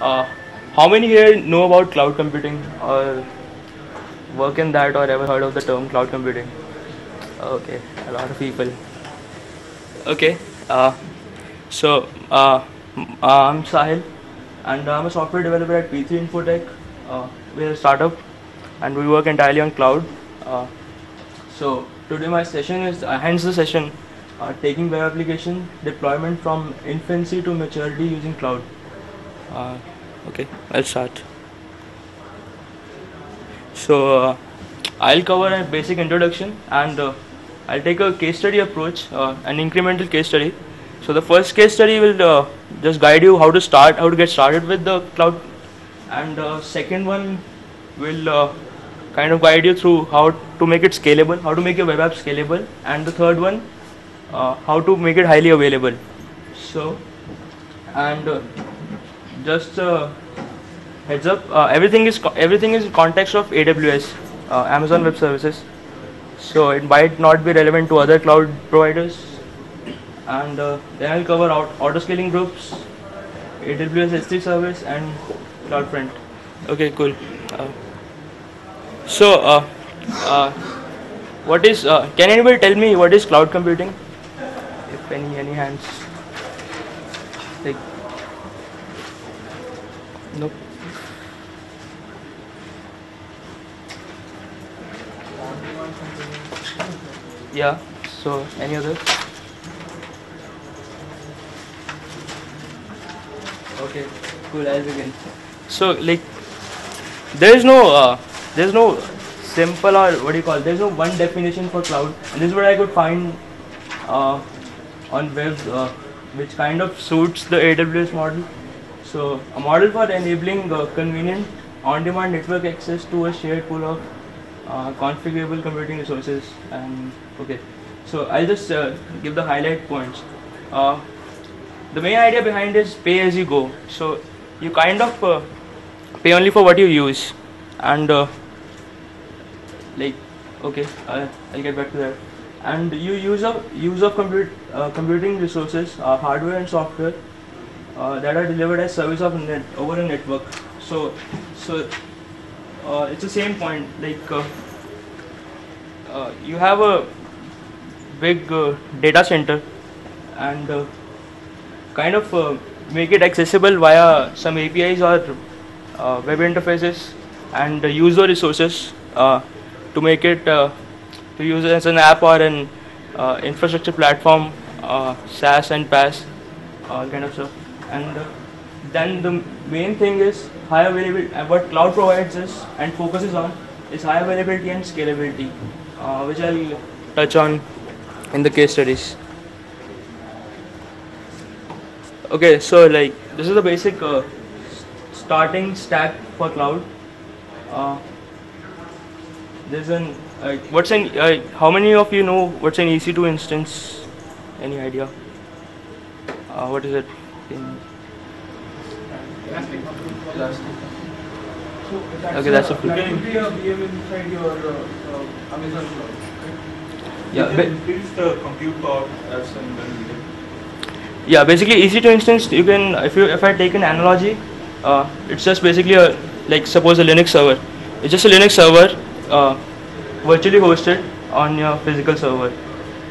Uh, how many here know about cloud computing or work in that or ever heard of the term cloud computing? Okay, a lot of people. Okay, uh, so uh, uh, I'm Sahil and I'm a software developer at P3 Infotech. Uh, we're a startup and we work entirely on cloud. So today my session is, hence the session, taking web application deployment from infancy to maturity using cloud. Uh, okay, I'll start. So uh, I'll cover a basic introduction and uh, I'll take a case study approach, uh, an incremental case study. So the first case study will uh, just guide you how to start, how to get started with the cloud, and uh, second one will uh, kind of guide you through how to make it scalable, how to make your web app scalable, and the third one, how to make it highly available. So, and just uh, heads up, uh, everything is everything is in context of AWS, uh, Amazon Web Services. So it might not be relevant to other cloud providers. And uh, then I'll cover out auto scaling groups, AWS S3 service, and CloudFront. Okay, cool. So, what is? Can anybody tell me what is cloud computing? If any, any hands? Yeah. So, any other Okay, cool. I'll begin. So, like, there is no, uh, there is no simple or what do you call? There is no one definition for cloud. And this is what I could find uh, on web, uh, which kind of suits the AWS model. So, a model for enabling uh, convenient on-demand network access to a shared pool of uh, configurable computing resources. And okay, so I'll just uh, give the highlight points. Uh, the main idea behind is pay as you go. So you kind of uh, pay only for what you use, and uh, like okay, I'll, I'll get back to that. And you use of use of compute, computing resources, hardware and software that are delivered as service of net over a network. So so uh, it's the same point. Like uh, uh, you have a big uh, data center and uh, kind of make it accessible via some APIs or web interfaces and use the resources to make it to use it as an app or an infrastructure platform, SaaS and PaaS uh, kind of stuff. And then the main thing is high availability. Uh, what cloud provides us and focuses on is high availability and scalability, uh, which I'll touch on in the case studies. Okay, so like this is the basic uh, starting stack for cloud. Uh, there's an what's an how many of you know what's an EC2 instance? Any idea? Uh, what is it? In, Okay, that's a You can empty a VM inside your uh, uh, Amazon cloud. right? Yeah, You can increase the compute power as and when needed. yeah, basically EC2 instance. You can if you if I take an analogy, uh, it's just basically a like suppose a Linux server. It's just a Linux server uh, virtually hosted on your physical server.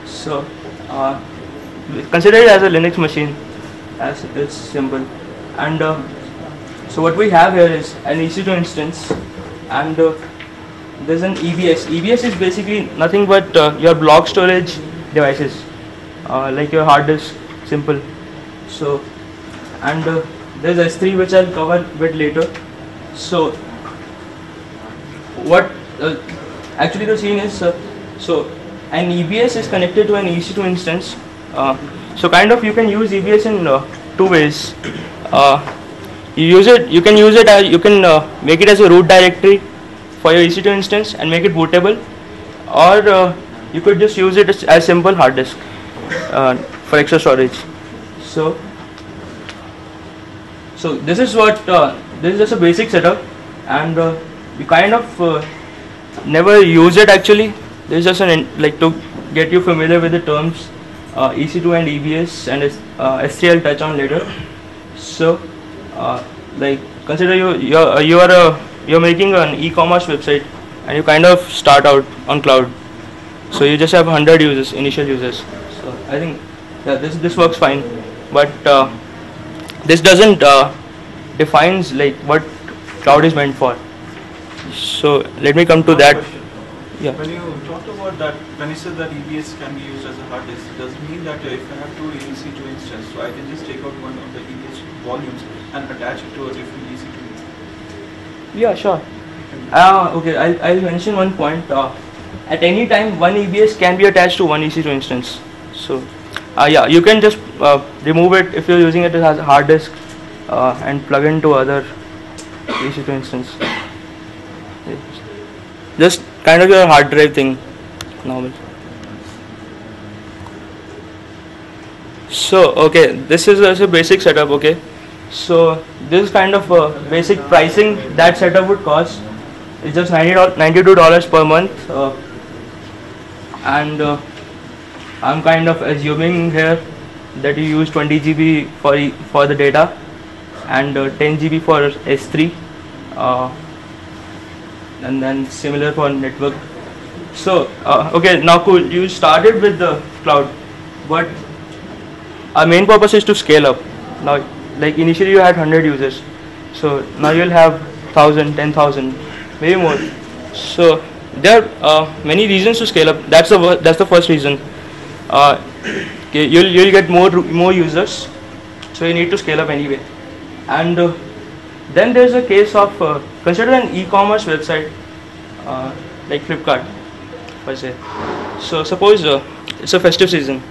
So uh, consider it as a Linux machine, as it's simple. And uh, so what we have here is an EC2 instance, and uh, there's an EBS. EBS is basically nothing but uh, your block storage devices, uh, like your hard disk, simple. So, and uh, there's S3 which I'll cover a bit later. So, what uh, actually the scene is, uh, so an EBS is connected to an EC2 instance. So kind of you can use EBS in two ways. Uh, you use it, you can use it as, you can uh, make it as a root directory for your EC2 instance and make it bootable or uh, you could just use it as, as simple hard disk uh, for extra storage. So, so this is what uh, this is just a basic setup, and uh, you kind of uh, never use it actually. This is just an like to get you familiar with the terms uh, EC2 and EBS and S- uh, S3 touch on later. So uh, like consider you you're uh, you are a you're making an e-commerce website and you kind of start out on cloud. So you just have 100 users initial users. So i think yeah this this works fine. But uh, this doesn't uh, defines like what cloud is meant for. So let me come to One that. question. yeah. When you talked about that, when you said that EBS can be used as a hard disk, does it mean that uh, if I have two EC2 instances, so I can just take out one of the EBS volumes and attach it to a different E EC2? yeah sure uh, okay I'll, I'll mention one point uh, at any time one EBS can be attached to one EC2 instance so uh, yeah you can just uh, remove it if you're using it as a hard disk uh, and plug into other EC2 instance Yes. just kind of your hard drive thing normal so okay this is as a basic setup okay so this is kind of basic pricing that setup would cost. It's just 90 $92 per month uh, and uh, I'm kind of assuming here that you use 20 GB for for the data and uh, 10 GB for S3 uh, and then similar for network. So uh, okay now cool. You started with the cloud but our main purpose is to scale up. Now like initially you had 100 users. So now you'll have 1000 10000 maybe more. So there are uh, many reasons to scale up. That's the that's the first reason. Uh, you'll you'll get more more users. So you need to scale up anyway. And uh, then there's a case of uh, consider an e-commerce website uh, like flipkart per se. So suppose uh, it's a festive season.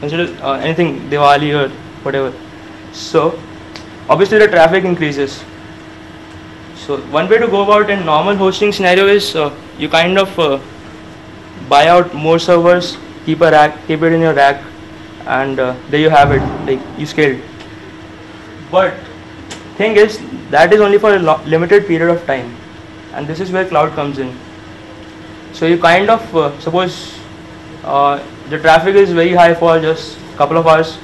Consider anything Diwali or whatever. So obviously the traffic increases. So one way to go about in normal hosting scenario is uh, you kind of uh, buy out more servers, keep a rack, keep it in your rack, and uh, there you have it. Like you scaled. But thing is that is only for a limited period of time, and this is where cloud comes in. So you kind of uh, suppose uh, the traffic is very high for just a couple of hours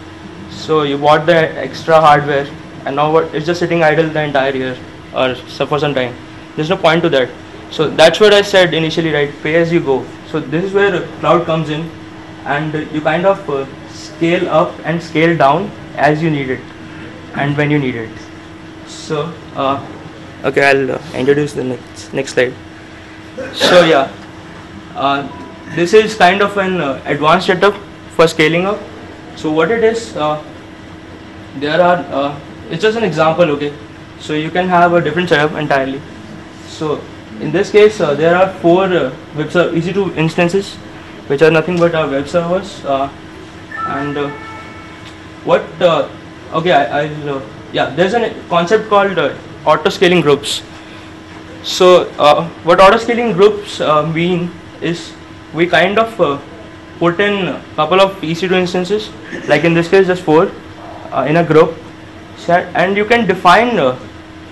so you bought the extra hardware and now what it's just sitting idle the entire year or for some time. There's no point to that. So that's what i said initially right? Pay as you go. So this is where cloud comes in and you kind of uh, scale up and scale down as you need it and when you need it. So uh, okay i'll uh, introduce the next next slide. So yeah. Uh, this is kind of an uh, advanced setup for scaling up. So what it is uh, there are it's just an example okay? So you can have a different setup entirely. So in this case uh, there are four uh, web ser- ec2 instances which are nothing but our web servers uh, and uh, what uh, okay I, I'll uh, yeah there's a concept called auto scaling groups. So what auto scaling groups mean is we kind of put in a couple of EC2 instances, like in this case just four, in a group, and you can define uh,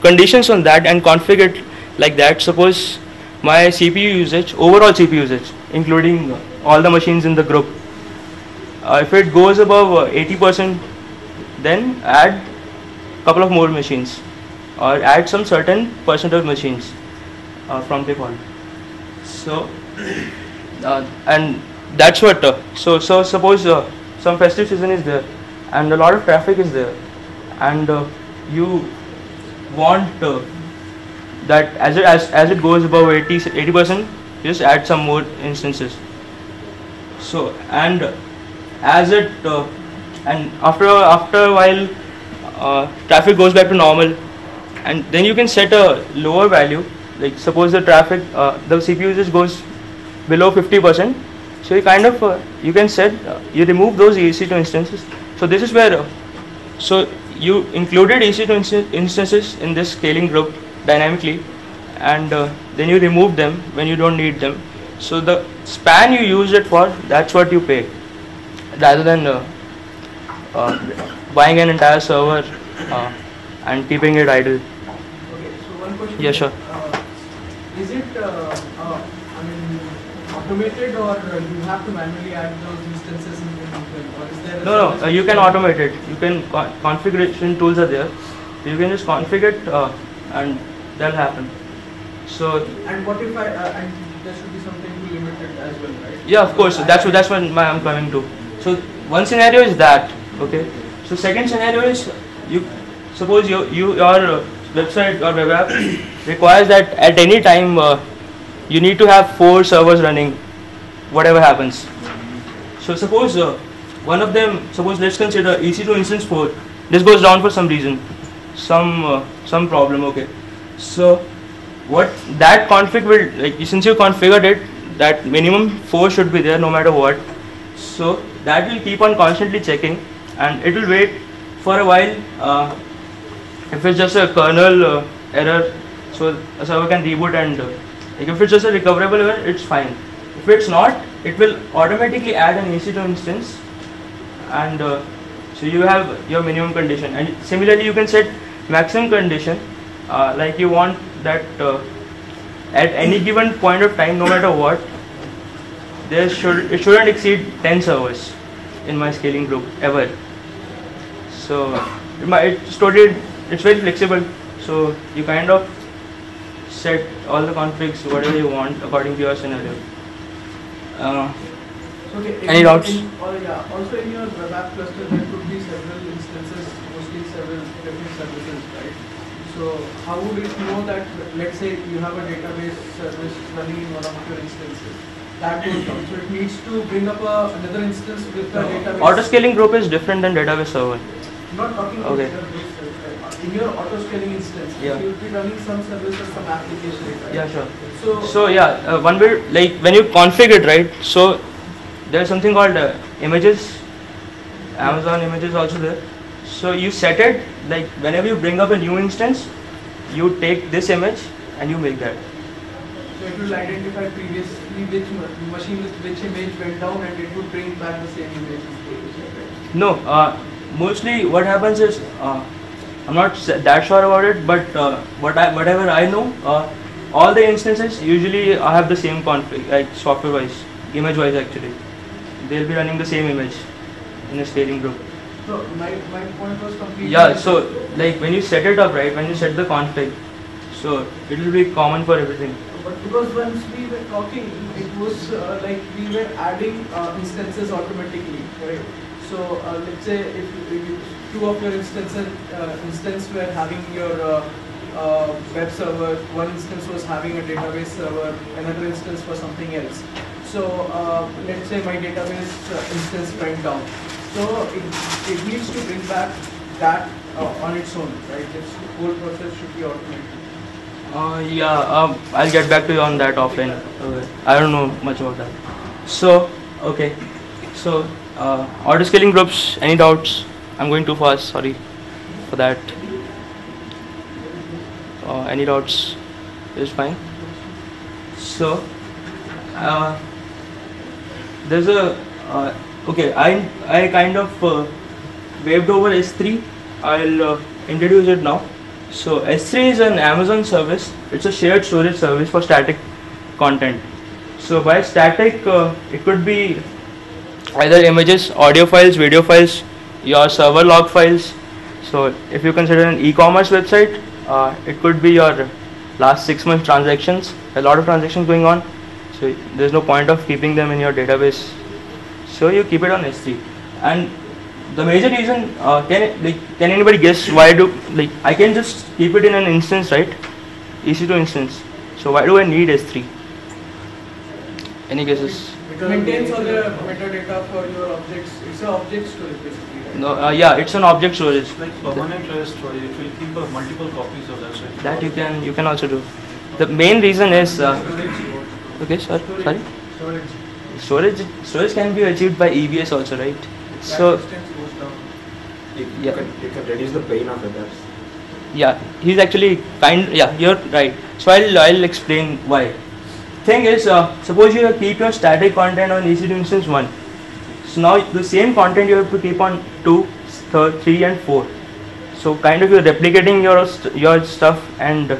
conditions on that and configure it like that. Suppose my CPU usage, overall CPU usage, including uh, all the machines in the group, uh, if it goes above uh, 80%, then add couple of more machines, or add some certain percent of machines uh, from default. So uh, and that's what uh, so so suppose uh, some festive season is there and a lot of traffic is there and uh, you want uh, that as it as, as it goes above 80 percent just add some more instances. So and as it uh, and after after a while uh, traffic goes back to normal and then you can set a lower value. Like suppose the traffic uh, the cpu just goes below 50% so you kind of uh, you can set you remove those ec2 instances. So this is where so you included EC2 instances in this scaling group dynamically and uh, then you remove them when you don't need them so the span you use it for that's what you pay rather than uh, uh, buying an entire server uh, and keeping it idle Okay, so one question. Yeah, sure. Uh, Is it, uh, uh, I mean, automated or you have to manually add those instances in the or is there a No, no, uh, you can automate it. You can con- configuration tools are there. You can just configure it uh, and that'll happen. So And what if I, uh, and there should be something to limit it as well, right? yeah, of course, that's what that's what my, I'm coming to. So one scenario is that, okay. So second scenario is you suppose you, you your uh, website or web app requires that at any time uh, you need to have four servers running, whatever happens. So suppose uh, one of them, suppose let's consider EC2 instance 4, this goes down for some reason, some uh, some problem, okay. So what that config will like since you configured it, that minimum four should be there no matter what. So that will keep on constantly checking, and it will wait for a while. Uh, if it's just a kernel uh, error, so a server can reboot and uh, like if it's just a recoverable error, it's fine. If it's not, it will automatically add an EC2 instance, and uh, so you have your minimum condition. And similarly, you can set maximum condition, uh, like you want that uh, at any given point of time, no matter what, there should it shouldn't exceed 10 servers in my scaling group ever. So it might, it's totally it's very flexible. So you kind of set all the configs whatever you want according to your scenario. Uh, Okay. Any doubts? in- oh, yeah, also in your web app cluster, there could be several instances, mostly several different services, right? So how would it know that, let's say you have a database service running in one of your instances, that goes down, so it needs to bring up a, another instance with the database. auto scaling group is different than database server. Not talking about Okay. your base service, uh, in your auto scaling instance, Yeah. you'll be running some services, some application, right? Yeah, sure. So, So yeah, uh, one bit like when you configure it, right? So there's something called uh, images. Amazon images also there. So you set it like whenever you bring up a new instance, you take this image and you make that. So it will identify previously which machine with which image went down and it would bring back the same image. No, uh, mostly what happens is uh, I'm not that sure about it, but uh, what I, whatever I know, uh, all the instances usually I have the same config, like software-wise, image-wise actually. They'll be running the same image in a scaling group. So my, my point was completely. Yeah, so like when you set it up, right, when you set the config, so it will be common for everything. But because once we were talking, it was uh, like we were adding uh, instances automatically, right? So uh, let's say if, if two of your instances uh, instance were having your uh, uh, web server, one instance was having a database server, another instance for something else. So uh, let's say my database uh, instance went down. So it, it needs to bring back that uh, on its own, right? This whole process should be automated. Uh, yeah, um, I'll get back to you on that offline. Okay. I don't know much about that. So, okay. So, uh, auto scaling groups, any doubts? I'm going too fast, sorry for that. Uh, any doubts? It's fine. So, uh, there's a, uh, okay, I, I kind of uh, waved over S3. I'll uh, introduce it now. So S3 is an Amazon service. It's a shared storage service for static content. So by static, uh, it could be either images, audio files, video files, your server log files. So if you consider an e-commerce website, uh, it could be your last six months transactions. A lot of transactions going on. So there's no point of keeping them in your database. So you keep it on S3. And the major reason uh, can it, like can anybody guess why do like I can just keep it in an instance right EC2 instance so why do I need S3 any guesses It maintains all the metadata for your objects. It's an object storage basically. Right? no uh, yeah it's an object storage It's like permanent rest storage, it will keep uh, multiple copies of that. So that you can you can also do the main reason is uh, Okay sorry sorry Storage. storage storage can be achieved by EBS also right That so distance goes down. You, Yeah. can, you can reduce the pain of. That's yeah he's actually kind yeah you're right so i'll i'll explain why thing is uh, suppose you keep your static content on ec2 instance 1 so now the same content you have to keep on 2 th- 3 and 4 so kind of you're replicating your st- your stuff and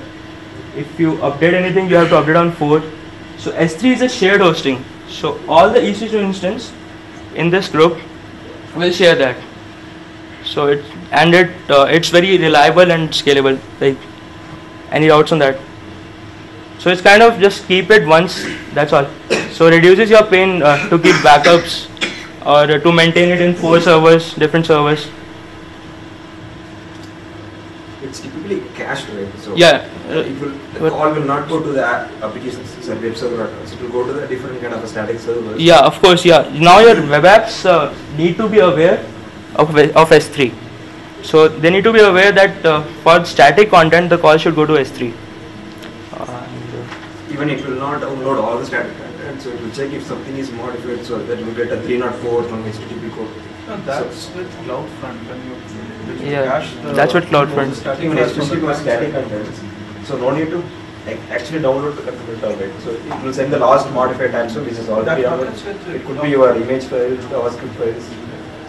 if you update anything you have to update on 4 so s3 is a shared hosting so all the ec2 instance in this group will share that So it and it uh, it's very reliable and scalable. Like any doubts on that? So it's kind of just keep it once. That's all. So reduces your pain uh, to keep backups or to maintain it in four servers, different servers. It's typically cached, right? So Yeah. Uh, it will, the but- call will not go to the application so web server. So it will go to the different kind of a static server. Yeah, of course. Yeah. Now your web apps uh, need to be aware of of S3. So they need to be aware that uh, for static content, the call should go to S3. Uh, and, Even it will not download all the static content. So it will check if something is modified so that you will get a 304 from HTTP code. No, that's with CloudFront when you, you Yeah, cache the. that's with CloudFront. the static Even files from especially the for client static side. Contents. So no need to like, actually download the content already. So it will send the last modified timestamp which is That already happens downloaded. with It could be your image files, JavaScript files.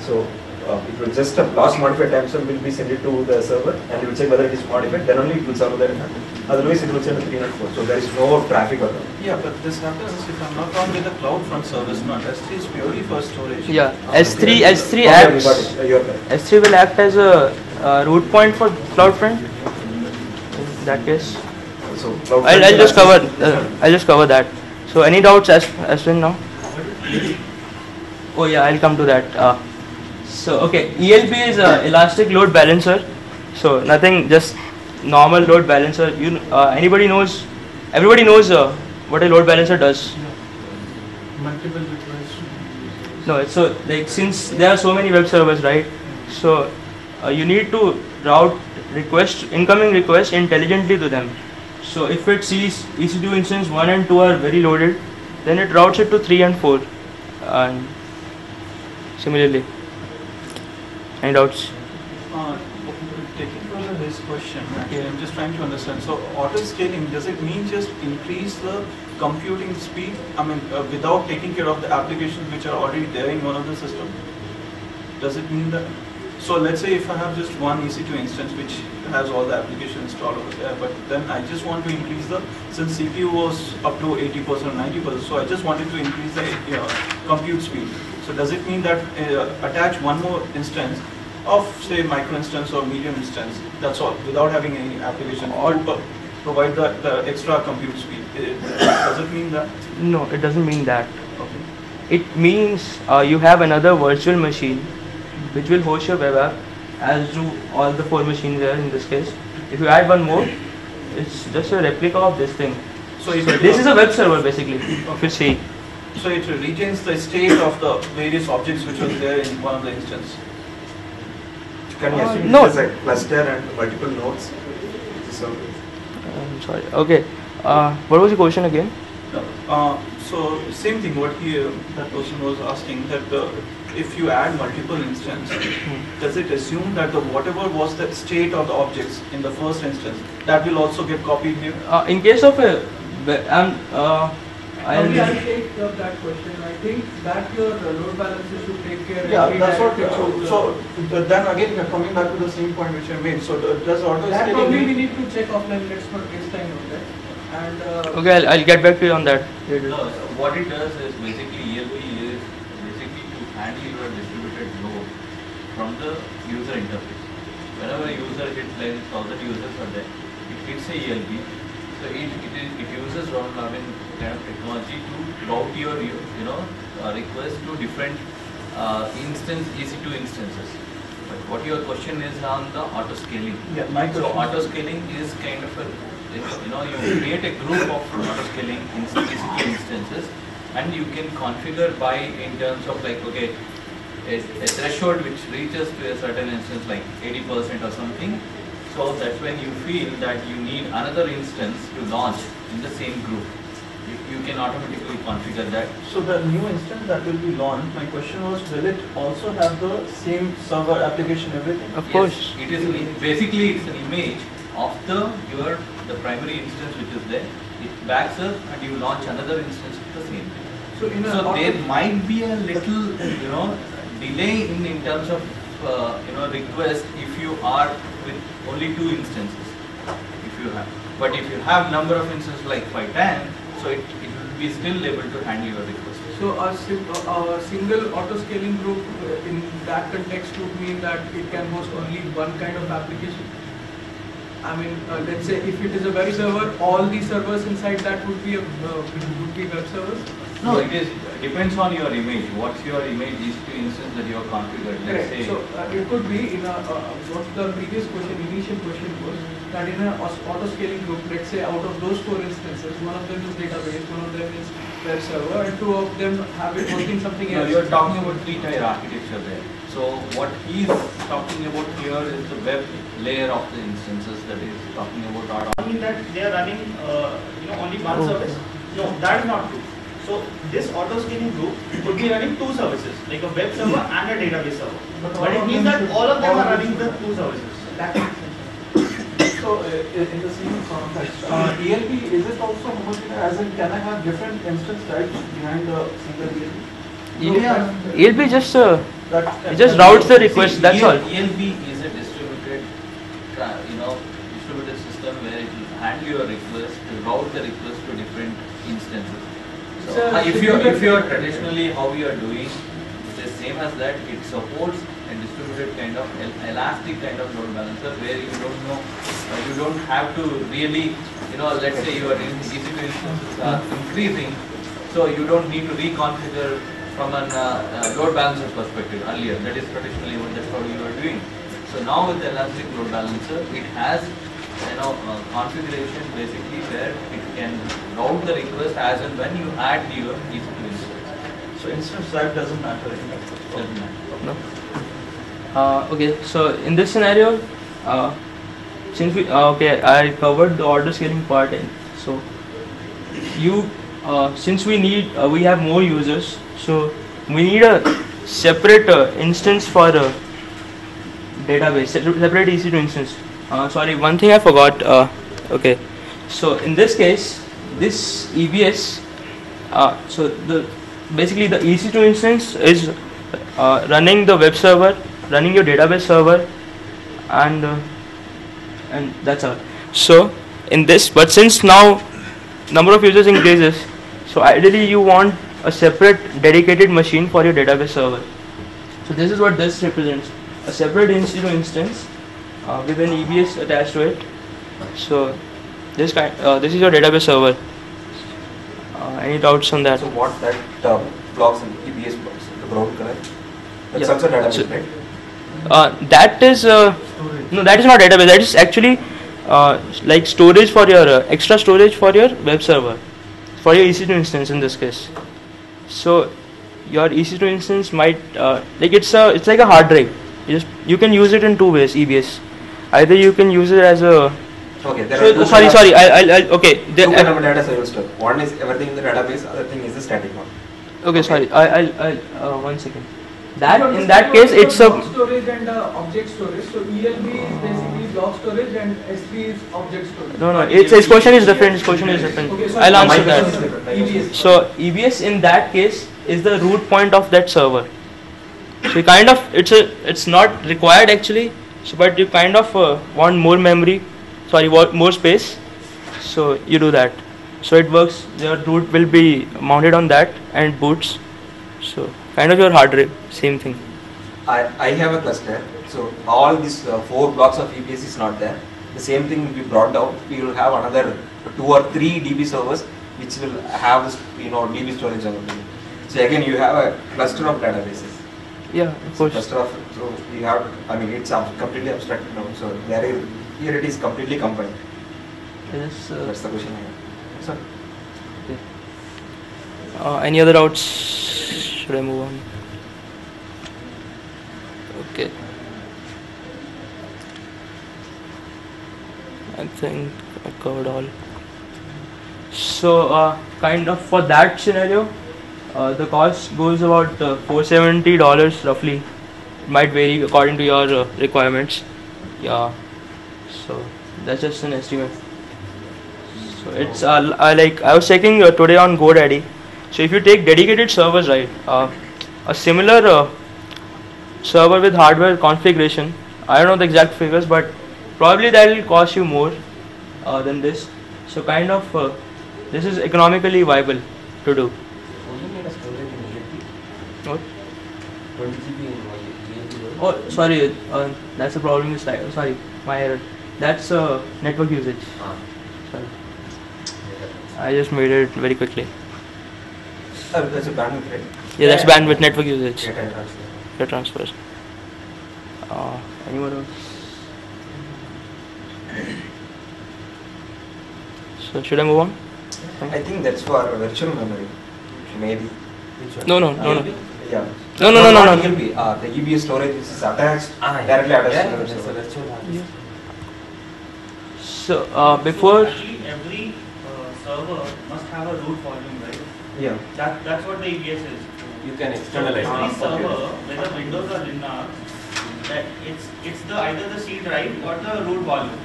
So uh, it will just a last modified timestamp will be sent it to the server and it will check whether it is modified. Then only it will serve that. Otherwise it will send a 304. So there is no traffic on that. Yeah, but this happens, if I'm not wrong, with the CloudFront service, not S3 is purely for storage. yeah. S3 S3 acts. got it. Uh, You are correct. S3 will act as a uh, root point for CloudFront. In that case, So I'll, I'll just cover. Uh, I'll just cover that. So any doubts as as in now? Oh yeah, I'll come to that. Uh, so okay, ELB is a elastic load balancer. So nothing, just normal load balancer. You uh, anybody knows? Everybody knows uh, what a load balancer does. Multiple requests. No, so like since there are so many web servers, right? So uh, you need to route request incoming requests intelligently to them. So if it sees EC2 instance one and two are very loaded, then it routes it to three and four, and similarly. Any doubts? Uh, Taking further his question, actually, Yeah. I'm just trying to understand. So auto scaling, does it mean just increase the computing speed? I mean, uh, without taking care of the applications which are already there in one of the system? Does it mean that? So let's say if I have just one EC2 instance which has all the applications installed over there, but then I just want to increase the, since CPU was up to 80% or 90%, so I just wanted to increase the uh, compute speed. So does it mean that uh, attach one more instance of say micro instance or medium instance, that's all, without having any application, or provide the, the extra compute speed? Uh, Does it mean that? No, it doesn't mean that. Okay. It means uh, you have another virtual machine which will host your web app as do all the four machines there in this case. If you add one more, it's just a replica of this thing. So So this is a web server basically, if you see. So it retains the state of the various objects which was there in one of the instance. Can you Uh, assume no. it is a cluster and multiple nodes? So I'm sorry. Okay. Uh, what was the question again? Uh, so same thing. What he uh, that person was asking that uh, if you add multiple instance, does it assume that the whatever was the state of the objects in the first instance that will also get copied here? Uh, in case of a, we- um, uh, I'll, Probably I'll take up that question. I think that your uh, load balancer should take care. Yeah, and that's what. redirect it So, so th- then again, we are coming back to the same point which I made. So uh, does auto the- That probably we need to check offline. Let's not waste time on that. And uh, okay, I'll, I'll get back to you on that. No, so what it does is basically ELB is basically to handle your distributed load from the user interface. Whenever a user hits like thousand users are there, it hits a ELB. So it, it, is, it uses round robin kind of technology to route your you know uh, request to different uh, instance EC2 instances. But what your question is on the auto scaling. Yeah, my So auto scaling is kind of a, you know, you create a group of auto scaling EC2 instances and you can configure by in terms of like, okay, a, a threshold which reaches to a certain instance like 80% or something. So that's when you feel that you need another instance to launch in the same group. You, you can automatically configure that. So the new instance that will be launched, my question was, will it also have the same server application, everything? Of Yes, course. It is an, basically it's an image of the your the primary instance which is there. It backs up and you launch another instance with the same thing. so in a So there might be a little you know delay in in terms of uh, you know request if you are with only two instances. If you have, but if you have number of instances like five ten, so it, it will be still able to handle your request. So a, a single auto-scaling group uh, in that context would mean that it can host only one kind of application. I mean, uh, let's say if it is a web server, all the servers inside that would be a, uh, would be web servers. No, it is, depends on your image. What's your image EC2 instance that you have configured? Let's Correct. say. So uh, it could be in a, uh, what the previous question, initial question was, that in a aus- auto-scaling group, let's say out of those four instances, one of them is database, one of them is web server, and two of them have it hosting something No, else. you're talking about three-tier architecture there. So what he's talking about here is the web layer of the instances that he's talking about. are- I mean that they are running, uh, you know, only one Oh. service. No, that is not true. So this auto scaling group could be running two services, like a web server and a database server. But But it means that all of them are running the two services. That makes sense. So, uh, in the same context, uh, ELB, is it also homogeneous, as in, can I have different instance types behind a single ELB? ELB just uh, That- it just routes the request. See, That's all. ELB is a distributed, you know, distributed system where it will handle your request, route the request to different instances. So uh, if you if you are traditionally how you are doing, the same as that, it supports a distributed kind of el- elastic kind of load balancer where you don't know, uh, you don't have to really, you know, let's say your in- EC2 instances are increasing, so you don't need to reconfigure from an uh, uh, load balancer perspective earlier. That is traditionally what that's how you are doing. So now with the elastic load balancer, it has you know uh, configuration basically where it can route the request as and when you add your EC2 instance. So instance type doesn't matter in. Doesn't matter. No. Uh, okay, so in this scenario, uh, since we uh, okay, I covered the auto scaling part, and so you uh, since we need uh, we have more users, so we need a separate uh, instance for a database, separate EC2 instance. Sorry, one thing I forgot. Okay, so in this case, this EBS, uh, so the basically the EC2 instance is uh, running the web server, running your database server, and uh, and that's all. So in this, but since now number of users increases, so ideally you want a separate dedicated machine for your database server. So this is what this represents: a separate EC2 instance uh, with an EBS attached to it. So this kind, uh, this is your database server. Uh, any doubts on that? So what that uh, blocks and EBS blocks, the brown color, that's Yeah. also database, So- right? Uh, that is uh, no, that is not database. That is actually uh, like storage for your uh, extra storage for your web server, for your EC2 instance in this case. So your EC2 instance might uh, like it's a it's like a hard drive. You just you can use it in two ways. EBS, either you can use it as a Okay, there are so, two sorry kind sorry I I I- okay Two there, kind of data server stuff. One is everything in the database, other thing is the static one. okay sorry I I I uh, one second. That in that case it's a storage and uh, object storage. So ELB is basically block storage and S3 is object storage. no no it's his question is different. His question is different. Okay, so I'll answer question that. is different. My question EBS. So EBS in that case is the root point of that server. So kind of it's a it's not required actually. So but you kind of uh, want more memory, sorry, more space. So you do that. So it works. Your root will be mounted on that and boots. So kind of your hard drive, same thing. I, I have a cluster, so all these uh, four blocks of EBS is not there. The same thing will be brought down. We will have another two or three DB servers which will have this, you know DB storage on it. So again, you have a cluster of databases. Yeah, of course. Cluster of so you have. I mean, it's completely abstracted now. So there is here it is completely combined. Yes, uh, That's the question. I have. So Uh, any other doubts? Should I move on? Okay. I think I covered all. So, uh, kind of for that scenario, uh, the cost goes about uh, $470 roughly. It might vary according to your uh, requirements. Yeah. So, that's just an estimate. So it's uh, uh, like I was checking uh, today on GoDaddy. So if you take dedicated servers, right, uh, a similar uh, server with hardware configuration, I don't know the exact figures, but probably that will cost you more uh, than this. So kind of uh, this is economically viable to do. only need a storage 20 GB in one ELB. Oh, sorry, uh, that's the problem with Slido. Sorry, my error. That's uh, network usage. Ah, Sorry. I just made it very quickly. Uh, that's a bandwidth, right? Yeah, that's Yeah. bandwidth network usage. Data transfer. Data transfers. Uh, anyone else? So should I move on? I think that's for virtual memory, maybe. Which one? No, no, no, no. ELB? Yeah. No, no, no, no, not no. ELB, uh, the EBS storage which is attached, Ah, yeah. directly attached Yeah, to the that's a server. virtual hard disk. So uh, before. So actually, every uh, server must have a root volume, right? Yeah. That, that's what the EBS is. You can So externalize every server, whether Windows or Linux, that it's it's the either the C drive or the root volume.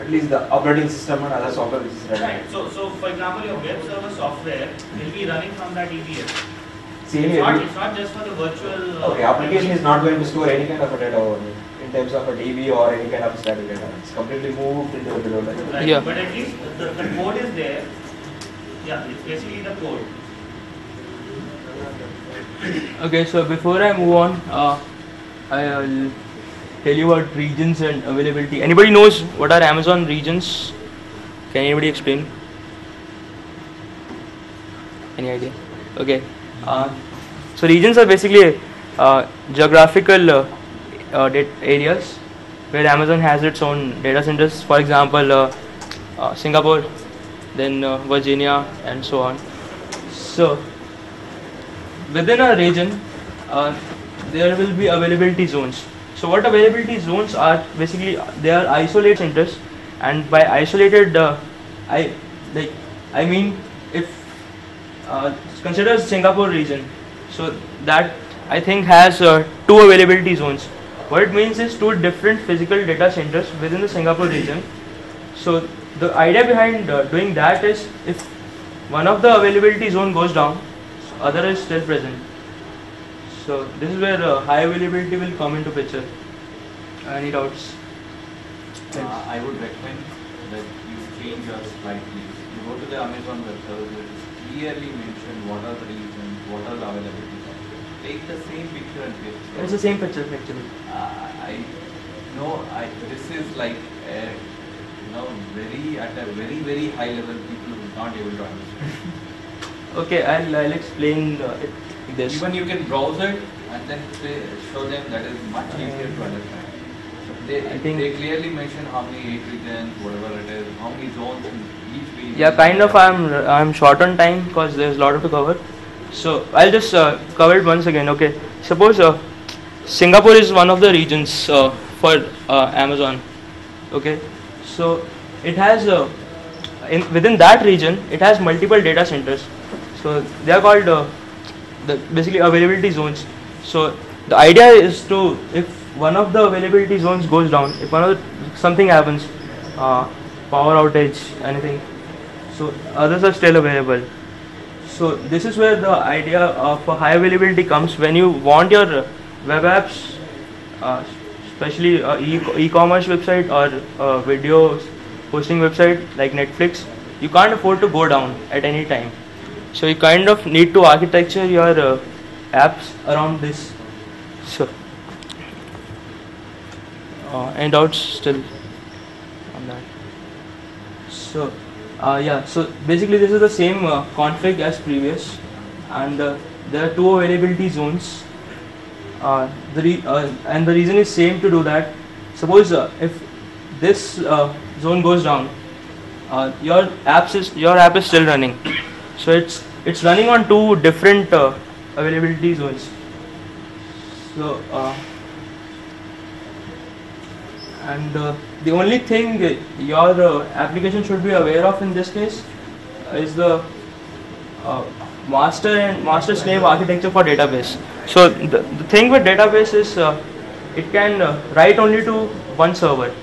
At least the operating system and other software which is running. Right. So so for example, your web server software will be running from that EBS. See, It's not, it's not just for the virtual. uh, Okay, application is not going to store any kind of a data over it in terms of a DB or any kind of static data. It's completely moved into the below layer. Right. Yeah. But at least the, the code is there. Yeah, it's basically the code. Okay, so before I move on, uh, I'll tell you about regions and availability. Anybody knows what are Amazon regions? Can anybody explain? Any idea? Okay. Uh, so regions are basically uh, geographical uh, uh, dat- areas where Amazon has its own data centers. For example, uh, uh, Singapore, then uh, Virginia, and so on. So within a region, uh, there will be availability zones. So what availability zones are basically they are isolated centers, and by isolated, uh, I like I mean if consider Singapore region, so that I think has uh, two availability zones. What it means is two different physical data centers within the Singapore region. So the idea behind uh, doing that is if one of the availability zone goes down, other is still present. So this is where uh, high availability will come into picture. Any doubts? Uh, I would recommend that you change your slide please. You go to the Amazon web services, clearly mention what are the reasons, what are the availability. Take the same picture and paste it. It's the same picture actually. Uh, I know I this is like uh, you know very at a very very high level people will not able to understand. Okay, I'll, I'll explain uh, it this. Even you can browse it and then say, show them that is much easier to understand. They, I think- they clearly mention how many eight regions, whatever it is, how many zones in each region. Yeah, kind of. I'm I'm short on time because there's a lot to cover. So I'll just uh, cover it once again. Okay. Suppose uh, Singapore is one of the regions uh, for uh, Amazon. Okay. So it has uh, in within that region it has multiple data centers. So they are called uh, the basically availability zones. So the idea is to if one of the availability zones goes down, if one of the, something happens, power outage, anything, so others are still available. So this is where the idea of high availability comes when you want your web apps, uh, especially uh, e- e-commerce website or uh, video hosting website like Netflix, you can't afford to go down at any time. So you kind of need to architecture your uh, apps around this. So uh, any doubts still on that? So uh, yeah, so basically this is the same uh, config as previous, and uh, there are two availability zones. Uh, the uh, and the reason is same to do that. Suppose uh, if this zone goes down, your is your app is still running, so it's it's running on two different availability zones. So and the only thing your uh, application should be aware of in this case is the uh, master and master slave architecture for database. So the, the thing with database is uh, it can uh, write only to one server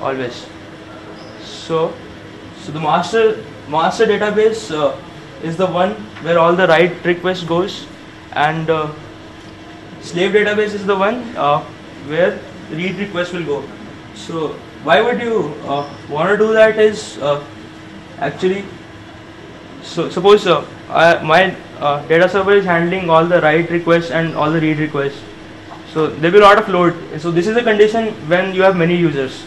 always. So so the master master database uh, is the one where all the write request goes and uh, slave database is the one where read request will go. So why would you uh, want to do that is uh, actually so suppose uh, I, my uh, data server is handling all the write requests and all the read requests So there will be a lot of load. So this is a condition when you have many users.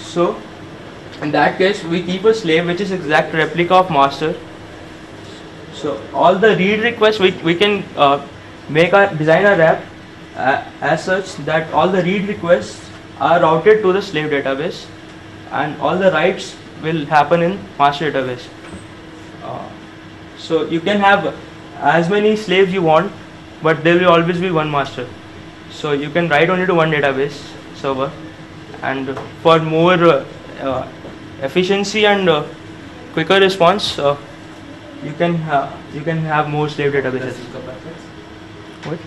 So in that case, we keep a slave which is exact replica of master. So all the read requests we, we can uh, make our design our app uh, as such that all the read requests are routed to the slave database and all the writes will happen in master database. Uh, so you can have as many slaves you want, but there will always be one master. So you can write only to one database server, and for more uh, uh, efficiency and uh, quicker response, uh, you can ha- you can have more slave databases. sync up patterns? What?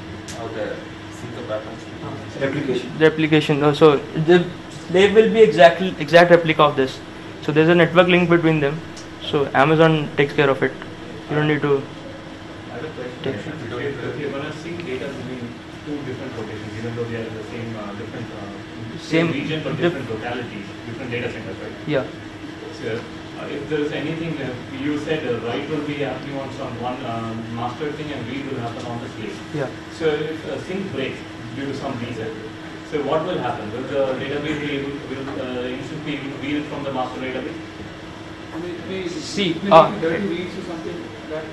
Or the sync up patterns? Replication. Replication. No, so they, slave will be exactly exact replica of this. So there's a network link between them. So Amazon takes care of it. You don't need to. I have a question. Take- If if you're gonna sync data between two different locations, even though they are in the same, uh, different, uh, Same- same region but dif- different localities, different data centers, right? Yeah. So, uh, if there is anything, uh, you said uh, write will be happening on some one master thing and read will happen on the slave. Yeah. So if a sync breaks due to some reason, so what will happen? Will the database be able, will uh, instance be able to read it from the master database? May- may- See, may uh, be dirty reads or something that.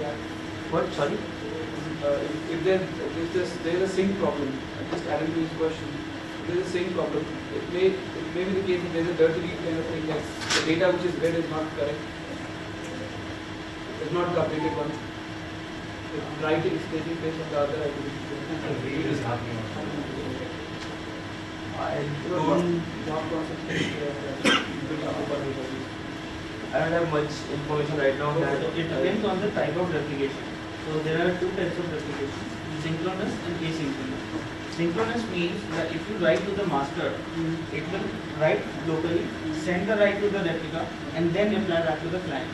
that. What? Sorry. Uh, if, if there if there's there's a sync problem, I'm just adding to his question. If there's a sync problem, it may it may be the case that there's a dirty read kind of thing that the data which is read is not correct. It's not the updated one. If writing is taking place on the other, I And read is happening. I don't. Job process. I don't have much information right now. So it depends on the type of replication. So there are two types of replication, synchronous and asynchronous. Synchronous means that if you write to the master, hmm. it will write locally, send the write to the replica, and then reply back to the client.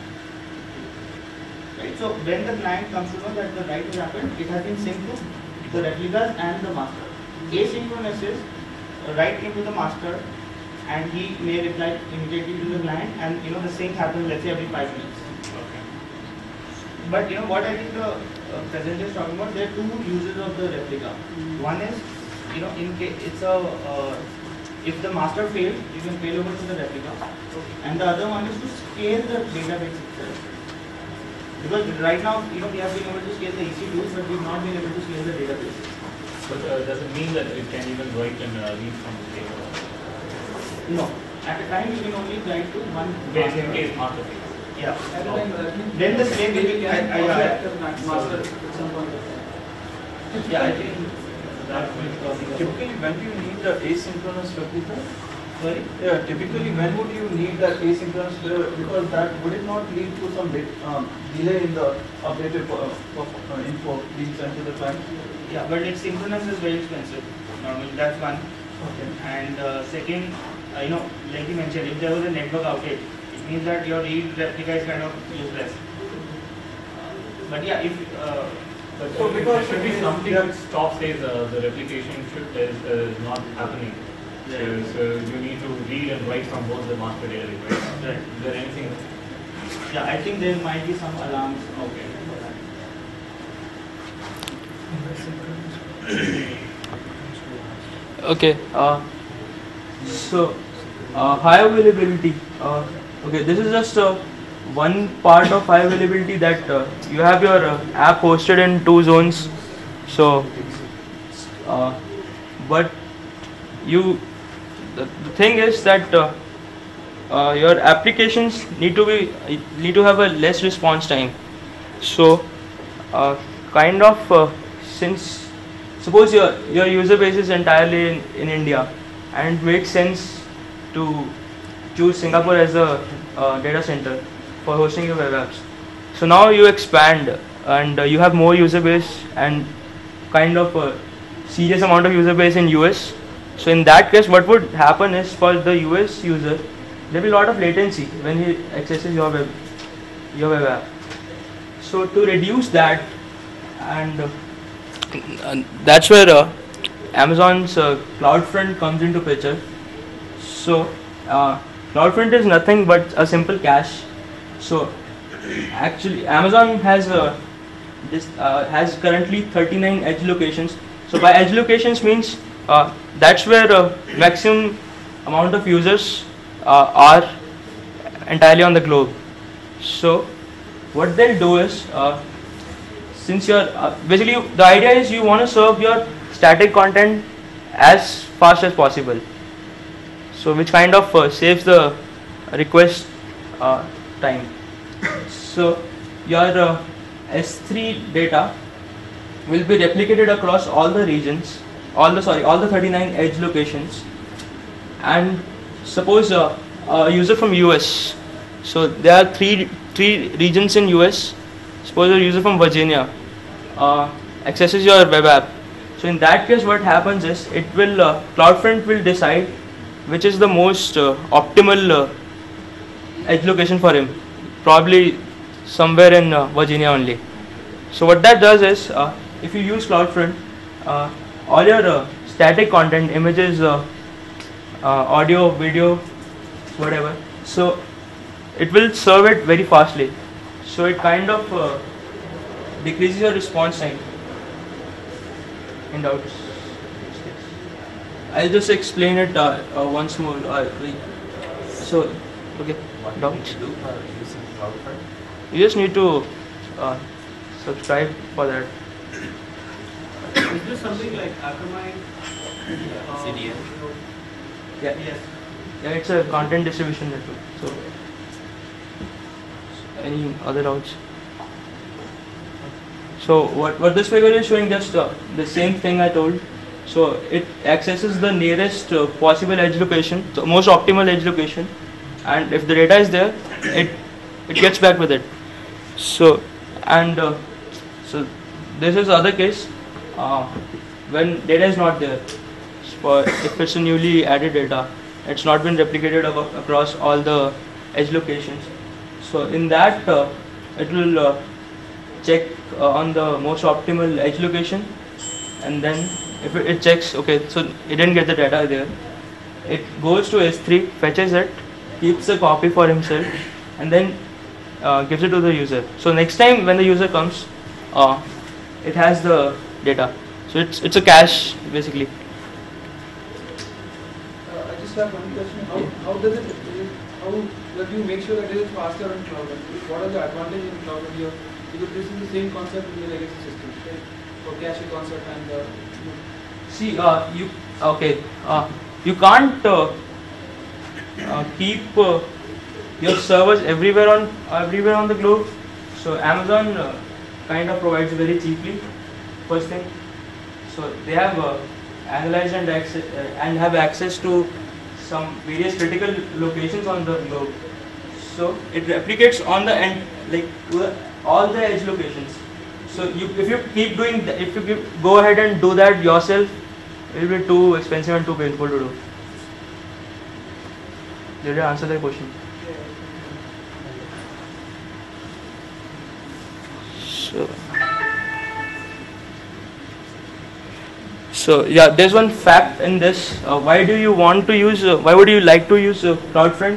Right? So when the client comes to know that the write has happened, it has been synced to the replicas and the master. Asynchronous is write into the master, and he may reply immediately to the client, and you know the sync happens let's say every five minutes. Okay. But you know what I think the uh, presenter is talking about, there are two uses of the replica. One is, you know, in case it's a, uh, if the master fails, you can fail over to the replica. And the other one is to scale the database itself. Because right now, you know, we have been able to scale the EC2s, but we've not been able to scale the database. But uh, does it mean that it can even write and uh, read from the data? No. At a time, you can only write to one Base in master. case master fails. Yeah. At the time, that Then the slave will be- can I- I- also I- act as ma- master at some point of time. Yeah, I think That will Typically, when do you need the asynchronous replica? Sorry? Yeah, typically, when would you need that asynchronous, uh, because that, would it not lead to some bit, um, delay in the updated uh, perf- uh, info being sent to the client? Yeah, but it's synchronous is very expensive. Normally, that's one. Okay. And uh, second, uh, you know, like you mentioned, if there was a network outage, it means that your read replica is kind of useless. But yeah, if uh, But So so because because should be something that stops says uh, the replication should is uh, not happening. So, so you need to read and write from both the master data right? Right. Is there anything? yeah, I think there might be some alarms. Okay. Okay. Uh, so, uh, high availability. Uh, okay, this is just uh, one part of high availability that uh, you have your uh, app hosted in two zones. So, uh, but you, the, the thing is that uh, uh, your applications need to be need to have a less response time. So, uh, kind of uh, since suppose your your user base is entirely in, in India and it makes sense to choose Singapore as a uh, data center for hosting your web apps. So now you expand and uh, you have more user base and kind of a serious amount of user base in US. So in that case, what would happen is for the US user, there will be a lot of latency when he accesses your web your web app. So to reduce that and uh, that's where uh, Amazon's uh, CloudFront comes into picture. So uh, CloudFront is nothing but a simple cache. So actually, Amazon has uh, this uh, has currently 39 edge locations So by edge locations means that's where uh, maximum amount of users uh, are entirely on the globe. So what they'll do is uh, since you're uh, basically the idea is you want to serve your static content as fast as possible. So which kind of uh, saves the request uh, time. So your uh, s3 data will be replicated across all the regions all the sorry all the 39 edge locations. And suppose uh, a user from us so there are three three regions in us suppose a user from virginia uh, accesses your web app. So in that case what happens is it will uh, cloudfront will decide which is the most uh, optimal uh, edge location for him. Probably somewhere in uh, virginia only. So what that does is if you use cloudfront all your uh, static content images uh, uh, audio video whatever. So it will serve it very fastly. So it kind of uh, decreases your response time in doubts. I'll just explain it uh, uh, once more. So okay you just need to subscribe for that Is this something like Akamai? uh, CDN? yeah Yes. yeah it's a content distribution network so any other doubts so what, what this figure is showing just uh, the same thing I told so it accesses the nearest uh, possible edge location the most optimal edge location and if the data is there it it gets back with it so and uh, so this is other case uh, when data is not there. If it's a newly added data it's not been replicated across all the edge locations. So in that uh, it will uh, check uh, on the most optimal edge location and then if it, it checks okay so it didn't get the data there. It goes to s3 fetches it keeps a copy for himself and then uh, gives it to the user. So next time when the user comes uh, it has the data so it's it's a cache basically Uh, I just have one question. How, how does it, how do you make sure that it is faster on cloud? And What are the advantages in cloud? when Because this is the same concept in the legacy system, right? For cache concept and uh, See, uh, you okay? Uh, you can't uh, uh, keep uh, your servers everywhere on everywhere on the globe. So Amazon uh, kind of provides very cheaply. First thing, so they have uh, analyzed and access uh, and have access to some various critical locations on the globe. So it replicates on the end, like all the edge locations. So you, if you keep doing, th- if you give, go ahead and do that yourself, it will be too expensive and too painful to do. Did I answer that question? So, so yeah, there's one fact in this. Uh, why do you want to use? Uh, why would you like to use uh, CloudFront?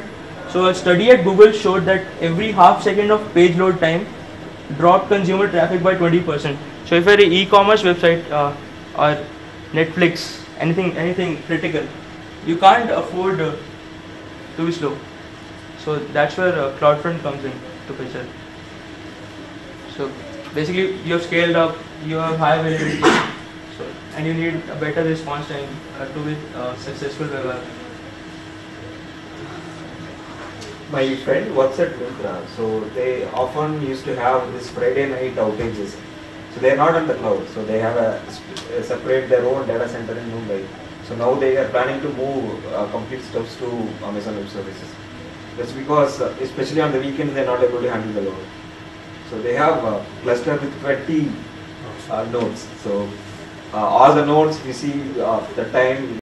So a study at Google showed that every half second of page load time dropped consumer traffic by 20%. So if an e-commerce website uh, or Netflix, anything anything critical, you can't afford uh, to be slow. So that's where uh, CloudFront comes in to picture. So basically, you have scaled up, you have high availability, and you need a better response time uh, to be uh, successful web app. My friend works at Myntra, so they often used to have this Friday night outages. So they are not on the cloud, so they have a, a separate their own data center in Mumbai. So now they are planning to move uh, complete stuffs to Amazon Web Services. That's because, uh, especially on the weekends, they are not able to handle the load. So they have a cluster with 20 uh, nodes. So uh, all the nodes receive uh, the time